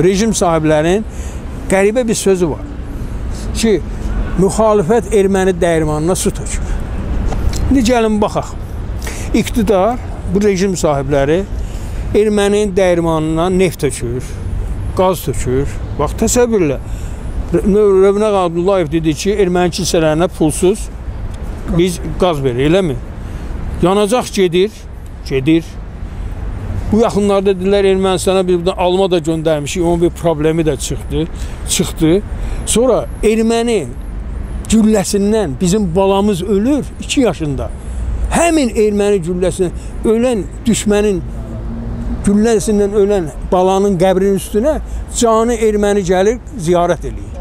Rejim sahiblərinin qəribə bir sözü var ki, müxalifət erməni dəyirmanına su tökür. İndi gəlin baxaq. İqtidar, bu rejim sahibləri erməninin dəyirmanına neft tökür, qaz tökür. Bax təsəvvürlə. Rövnəq Abdullayev dedi ki, erməni kilsələrinə pulsuz biz qaz verir, eləmi? Yanacaq gedir, gedir. Bu yaxınlarda dedilər Ermənistana bir alma da göndərmişik, onun bir problemi də çıxdı, çıxdı. Sonra erməni gülləsindən bizim balamız ölür 2 yaşında. Həmin erməni gülləsindən ölən düşmənin gülləsindən ölən balanın qəbrinin üstünə canı erməni gəlir, ziyarət eləyir.